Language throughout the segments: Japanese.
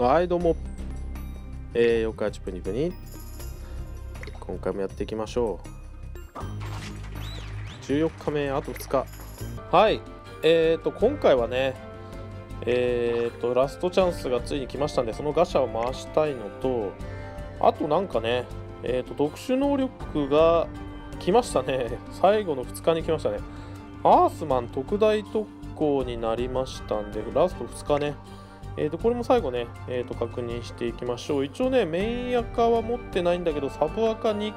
はいどうもえー、よくあちぷにぷに。今回もやっていきましょう。14日目あと2日。はい。えーと今回はねえーとラストチャンスがついに来ましたんでそのガシャを回したいのとあとなんかねえーと特殊能力が来ましたね。最後の2日に来ましたね。アースマン特大特攻になりましたんでラスト2日ね。えー、とこれも最後ね、えー、と確認していきましょう。一応ねメインアカは持ってないんだけどサブアカ2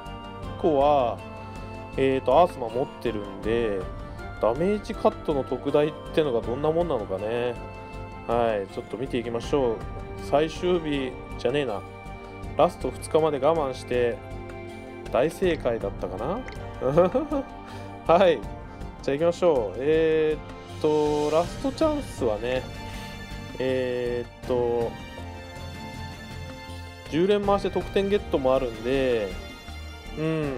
個は、えー、とアースマ持ってるんでダメージカットの特大ってのがどんなもんなのかね。はいちょっと見ていきましょう。最終日じゃねえな。ラスト2日まで我慢して大正解だったかな。はいじゃあ行きましょう。えー、っとラストチャンスはねえー、っと10連回して得点ゲットもあるんでうん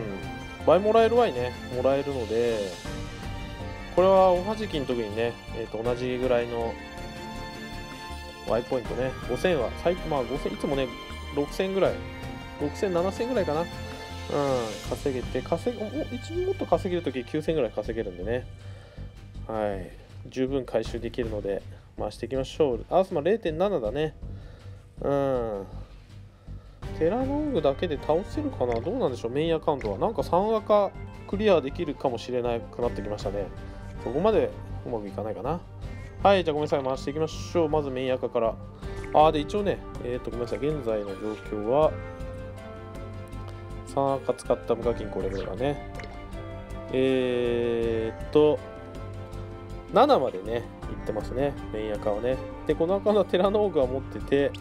倍もらえるわいね。もらえるのでこれはおはじきの時にね、えー、と同じぐらいの Y ポイントね。5000は最まあ5000いつもね6000ぐらい。6000、7000ぐらいかな。うん稼げて稼ぐ一もっと稼げるとき9000ぐらい稼げるんでね。はい。十分回収できるので。回していきましょう。アースマ0.7だね。うん。テラノーグだけで倒せるかな？どうなんでしょう？メインアカウントは。なんか3赤クリアできるかもしれなくなってきましたね。そこまでうまくいかないかな。はい、じゃあごめんなさい。回していきましょう。まずメイン赤から。あー、で、一応ね、えっ、ー、と、ごめんなさい。現在の状況は、3赤使った無課金これぐらいがね。えー、っと、7までね、行ってますね、メインアカはね。で、この赤のテラノーグは持ってて、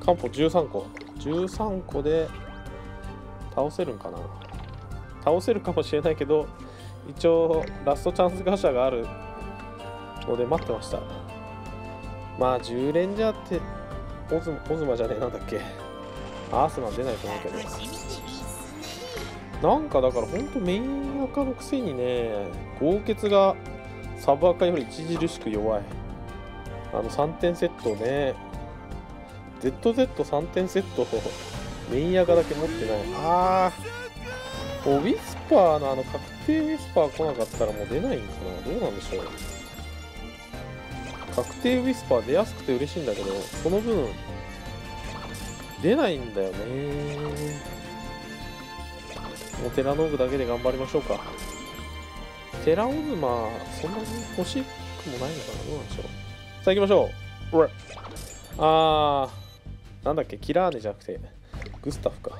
漢方13個。13個で倒せるんかな倒せるかもしれないけど、一応ラストチャンスガシャがあるので待ってました。まあ、10連ジャーって、オズオズマじゃねえなんだっけ。アースマン出ないと思うけど。なんかだからほんとメインアカのくせにね、豪傑がサブアカより著しく弱い。あの3点セットね。ZZ3 点セット。メインアカだけ持ってない。あー。ウィスパーのあの確定ウィスパー来なかったらもう出ないんかな。どうなんでしょう。確定ウィスパー出やすくて嬉しいんだけどその分出ないんだよね。もうテラノーグだけで頑張りましょうかテラオズマ、そんなに欲しくもないのかな？どうなんでしょう？さあ行きましょう。うあー、なんだっけ、キラーネじゃなくて、グスタフか。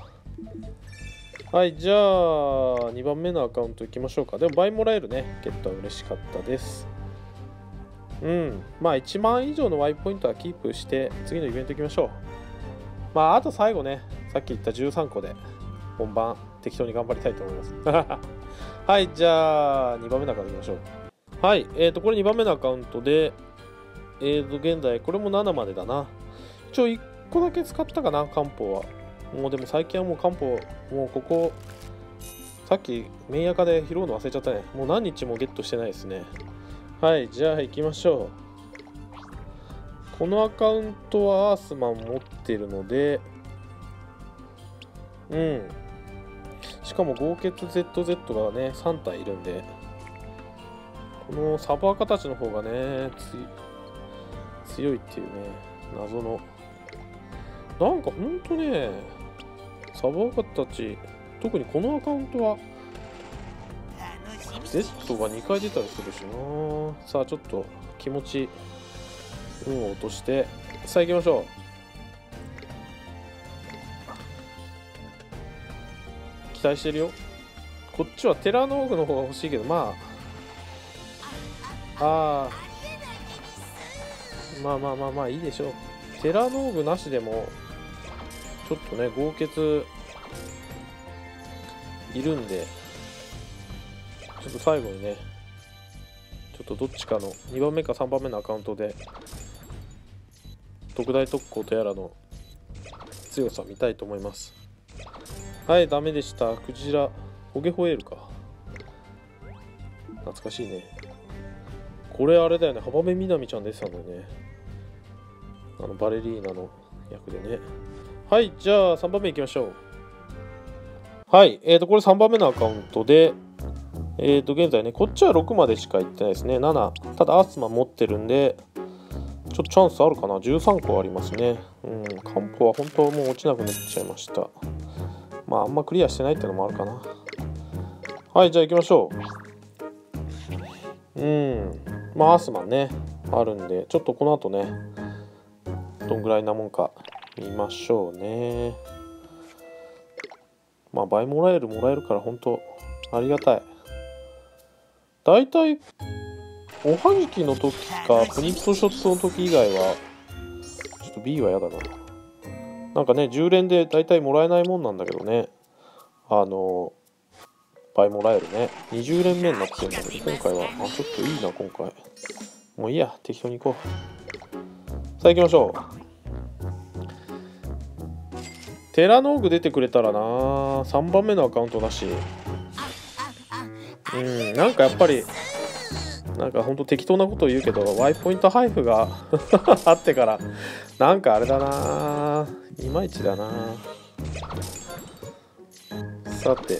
はい、じゃあ、2番目のアカウント行きましょうか。でも倍もらえるね。ゲットは嬉しかったです。うん。まあ、1万以上の Y ポイントはキープして、次のイベント行きましょう。まあ、あと最後ね、さっき言った13個で、本番、適当に頑張りたいと思います。はい、じゃあ、2番目のアカウントいきましょう。はい、えっ、ー、と、これ2番目のアカウントで、えっ、ー、と、現在、これも7までだな。一応、1個だけ使ったかな、漢方は。もう、でも最近はもう漢方、もうここ、さっき、メインアカで拾うの忘れちゃったね。もう何日もゲットしてないですね。はい、じゃあ行きましょう。このアカウントはアースマン持ってるので、うん。しかも合結 ZZ がね3体いるんで。このサバーカたちの方がね強いっていうね謎の。なんかほんとねサバーカたち特にこのアカウントは Z が2回出たりするしな。さあちょっと気持ち運を落としてさあ行きましょう。待してるよ。こっちはテラノーグの方が欲しいけどまあ。あまあまあまあまあいいでしょう。テラノーグなしでもちょっとね豪傑いるんで。ちょっと最後にねちょっとどっちかの2番目か3番目のアカウントで特大特攻とやらの強さ見たいと思います。はいダメでした。クジラホゲホエールか。懐かしいね。これあれだよね。浜辺美波ちゃん出てたんだよね。あのバレリーナの役でね。はいじゃあ3番目いきましょう。はいえーとこれ3番目のアカウントでえーと現在ねこっちは6までしか行ってないですね。7ただアースマン持ってるんでちょっとチャンスあるかな。13個ありますね。うん漢方は本当もう落ちなくなっちゃいました。まああんまクリアしてないってのもあるかな。はいじゃあ行きましょう。うん。まあアースマンねあるんでちょっとこの後ねどんぐらいなもんか見ましょうね。まあ倍もらえるもらえるから本当ありがたい。だいたいおはじきの時かプニットショットの時以外はちょっと B は嫌だな。なんかね10連でだいたいもらえないもんなんだけどね。あの倍もらえるね。20連目になってるんだけど今回は。あちょっといいな今回。もういいや適当に行こう。さあ行きましょう。テラノーグ出てくれたらな。3番目のアカウントだし。うんなんかやっぱりなんかほんと適当なことを言うけど Y ポイント配布が あってからなんかあれだないまいちだな。さて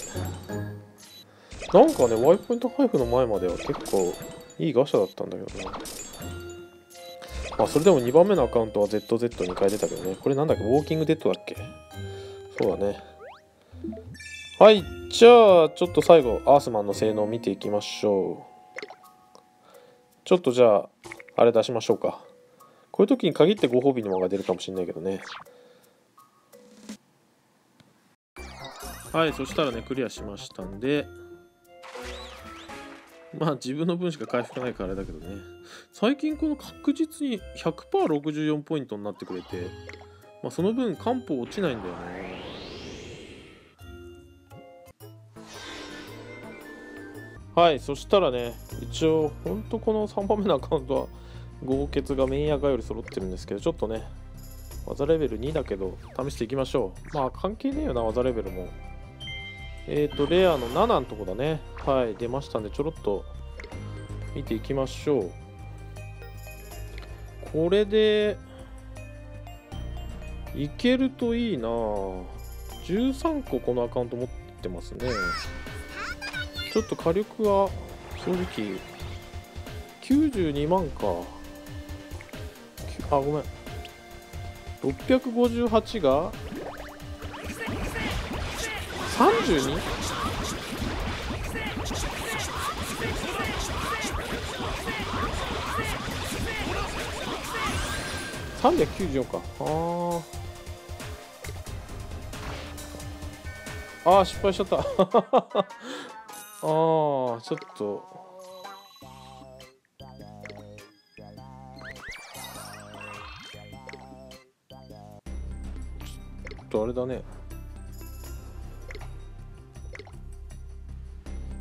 なんかね Y ポイント配布の前までは結構いいガシャだったんだけどな。まあそれでも2番目のアカウントは ZZ2 回出たけどね。これなんだっけ？ウォーキングデッドだっけ？そうだね。はいじゃあちょっと最後アースマンの性能を見ていきましょう。ちょっとじゃああれ出しましょうか。こういう時に限ってご褒美のもが出るかもしれないけどね。はいそしたらねクリアしましたんで。まあ自分の分しか回復ないからあれだけどね。最近この確実に 100%64 ポイントになってくれて、まあ、その分漢方落ちないんだよね。はいそしたらね一応ほんとこの3番目のアカウントは豪傑がメインアカより揃ってるんですけどちょっとね技レベル2だけど試していきましょう。まあ関係ねえよな技レベルも。えっ、ー、とレアの7のとこだね。はい出ましたんでちょろっと見ていきましょう。これでいけるといいな。13個このアカウント持ってますね。ちょっと火力は正直92万か。あごめん。658が 32? 394か。ああ失敗しちゃった。ああ、ちょっと。ちょっとあれだね。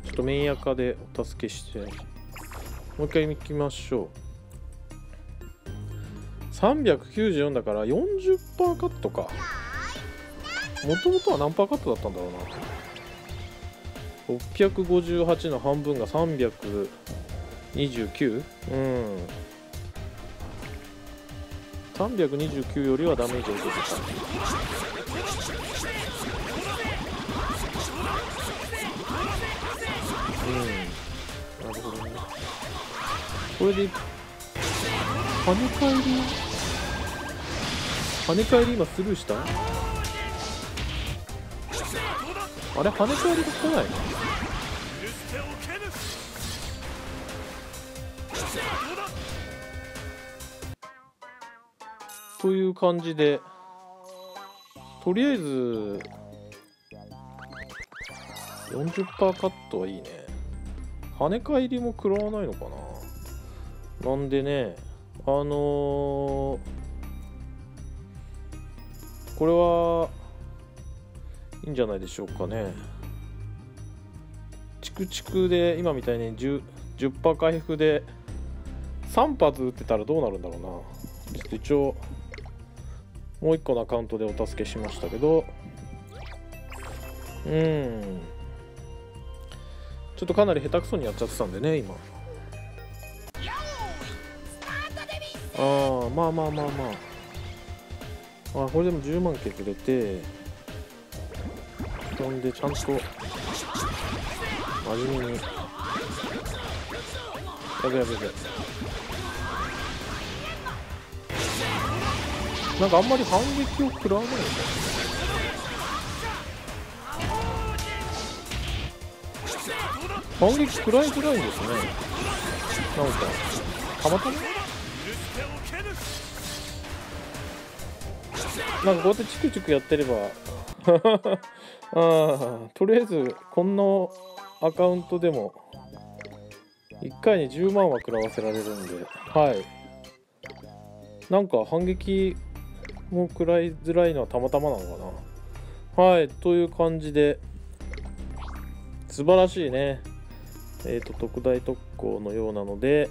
ちょっとメインアカでお助けして、もう一回行きましょう。394だから40%カットか。もともとは何パーカットだったんだろうな。658の半分が329うん。329よりはダメージを受けてた。うん。なるほどね。これで跳ね返り？跳ね返り今スルーした？あれ跳ね返りが来ない？のという感じでとりあえず40%カットはいいね。跳ね返りも食らわないのかな？なんでねあのー、これはいいんじゃないでしょうかね。チクチクで今みたいに 10%, 10回復で3発撃ってたらどうなるんだろうな。ちょっと一応もう1個のアカウントでお助けしましたけど。うん。ちょっとかなり下手くそにやっちゃってたんでね今。ああまあまあまあまあ。あこれでも10万削れて。なんでちゃんと真面目に。やべやべやべ。なんかあんまり反撃を食らわないんだ反撃食らいづらいんですね。なんかたまたま。なんかこうやってチクチクやってれば とりあえずこんなアカウントでも1回に10万は食らわせられるんではい。なんか反撃も食らいづらいのはたまたまなのかな。はいという感じで素晴らしいね。えっ、ー、と特大特攻のようなので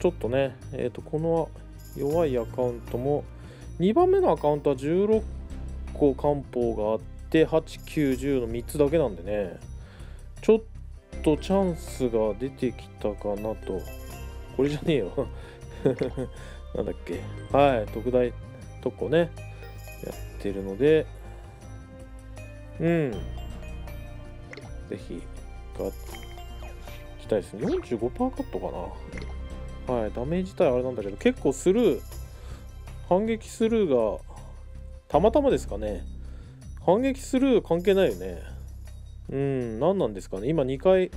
ちょっとねえっ、ー、とこの弱いアカウントも2番目のアカウントは16個個漢方があって890の3つだけなんでね。ちょっとチャンスが出てきたかなと。これじゃねえよ。なんだっけ。はい特大特攻ね。やってるので。うん。ぜひがきたいですね45%カットかな。はいダメージ自体あれなんだけど結構スルー反撃スルーがたまたまですかね。反撃スルー関係ないよね。うん何なんですかね。今2回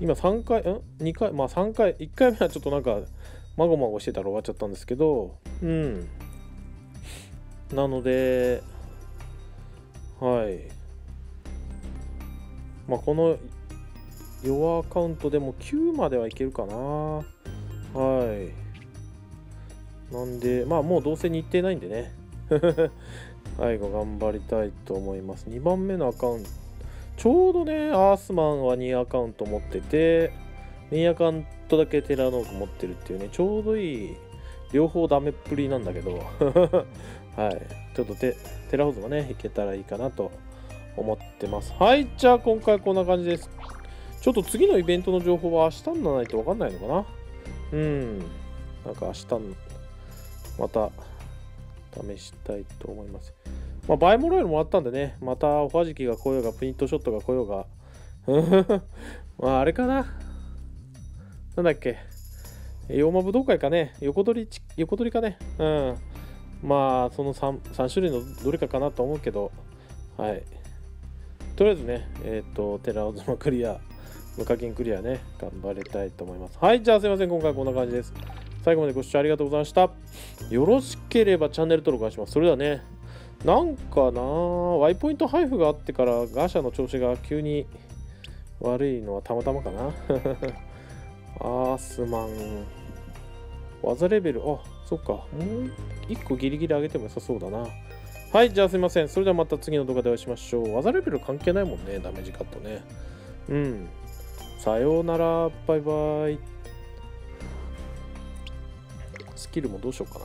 今3回ん？2回まあ3回1回目はちょっとなんかまごまごしてたら終わっちゃったんですけどうん。なのではい。まあこの弱アカウントでも9まではいけるかな。はい。なんでまあもうどうせ日程ないんでね。はいご頑張りたいと思います。2番目のアカウント。ちょうどねアースマンは2アカウント持っててメインアカウントだけテラノーク持ってるっていうねちょうどいい両方ダメっぷりなんだけど。はい。ちょっとテテラホズもねいけたらいいかなと思ってます。はいじゃあ今回こんな感じです。ちょっと次のイベントの情報は明日にならないと分かんないのかな。うん。なんか明日また試したいと思います。まあバイモロイルもあったんでね。またおはじきが来ようがプリントショットが来ようが。まああれかな。なんだっけ。洋間武道会かね。横取り横取りかね。うん。まあその 3, 3種類のどれかかなと思うけど。はい。とりあえずねえっ、ー、とテラオズマクリア無課金クリアね頑張りたいと思います。はいじゃあすいません。今回こんな感じです。最後までご視聴ありがとうございました。よろしければチャンネル登録お願いします。それではねなんかなワイポイント配布があってからガシャの調子が急に悪いのはたまたまかな。アースマン。技レベル。あそっか。もう1個ギリギリ上げても良さそうだな。はいじゃあすいません。それではまた次の動画でお会いしましょう。技レベル関係ないもんねダメージカットね。うん。さようなら。バイバイ。スキルもどうしようかな。